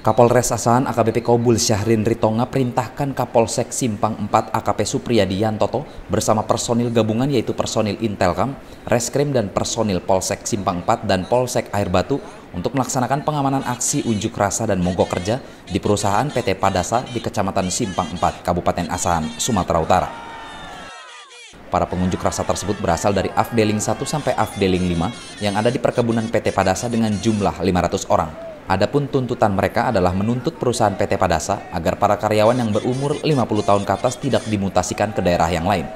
Kapolres Asahan AKBP Kobul Syahrin Ritonga perintahkan Kapolsek Simpang 4 AKP Supriyadi Yantoto bersama personil gabungan yaitu personil Intelkam, Reskrim dan personil Polsek Simpang 4 dan Polsek Air Batu untuk melaksanakan pengamanan aksi unjuk rasa dan mogok kerja di perusahaan PT Padasa di Kecamatan Simpang 4, Kabupaten Asahan, Sumatera Utara. Para pengunjuk rasa tersebut berasal dari Afdeling 1 sampai Afdeling 5 yang ada di perkebunan PT Padasa dengan jumlah 500 orang. Adapun tuntutan mereka adalah menuntut perusahaan PT Padasa agar para karyawan yang berumur 50 tahun ke atas tidak dimutasikan ke daerah yang lain.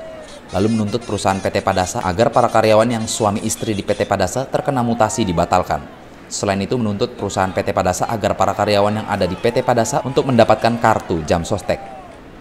Lalu menuntut perusahaan PT Padasa agar para karyawan yang suami istri di PT Padasa terkena mutasi dibatalkan. Selain itu menuntut perusahaan PT Padasa agar para karyawan yang ada di PT Padasa untuk mendapatkan kartu jam sostek.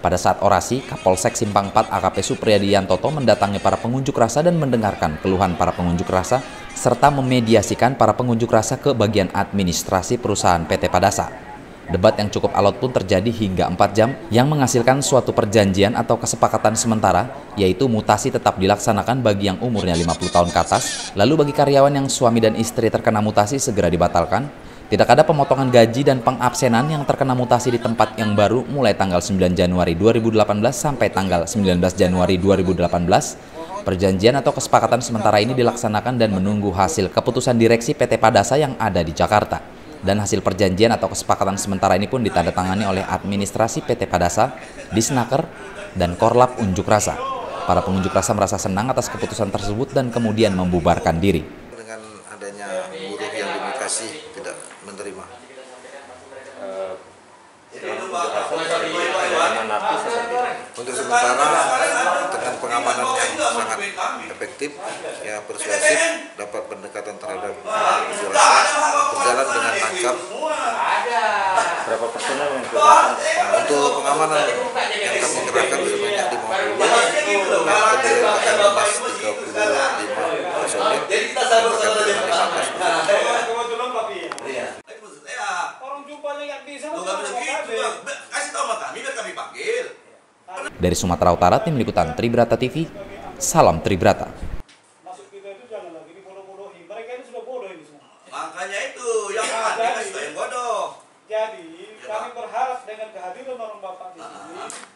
Pada saat orasi, Kapolsek Simpang 4 AKP Supriyadi Yantoto mendatangi para pengunjuk rasa dan mendengarkan keluhan para pengunjuk rasa serta memediasikan para pengunjuk rasa ke bagian administrasi perusahaan PT Padasa. Debat yang cukup alot pun terjadi hingga 4 jam yang menghasilkan suatu perjanjian atau kesepakatan sementara yaitu mutasi tetap dilaksanakan bagi yang umurnya 50 tahun ke atas, lalu bagi karyawan yang suami dan istri terkena mutasi segera dibatalkan, tidak ada pemotongan gaji dan pengabsenan yang terkena mutasi di tempat yang baru mulai tanggal 9 Januari 2018 sampai tanggal 19 Januari 2018 Perjanjian atau kesepakatan sementara ini dilaksanakan dan menunggu hasil keputusan direksi PT Padasa yang ada di Jakarta. Dan hasil perjanjian atau kesepakatan sementara ini pun ditandatangani oleh administrasi PT Padasa, Disnaker, dan Korlap Unjuk Rasa. Para pengunjuk rasa merasa senang atas keputusan tersebut dan kemudian membubarkan diri. Dengan adanya buruh yang dimigrasi tidak menerima. Untuk sementara dengan pengamanan sangat efektif, ya persuasif, dapat pendekatan terhadap rasa, berjalan dengan lancar. Berapa personel yang digunakan? Untuk pengamanan yang kami kerahkan sebanyak 50, yang terdiri akan lepas 35 personil, akan terima 15 Orang jumpanya yang di sana. Lu nggak bisa gitu, Bang. Kasih tahu sama kami biar kami panggil. Dari Sumatera Utara, Tim Liputan Tribrata TV, Salam Tribrata. Masuk kita itu jangan lagi dibodoh-bodohi. Mereka ini sudah bodoh ini semua. Makanya itu yang ada jadi- kasih tahu yang bodoh. Jadi kami Pak. berharap dengan kehadiran orang bapak di sini.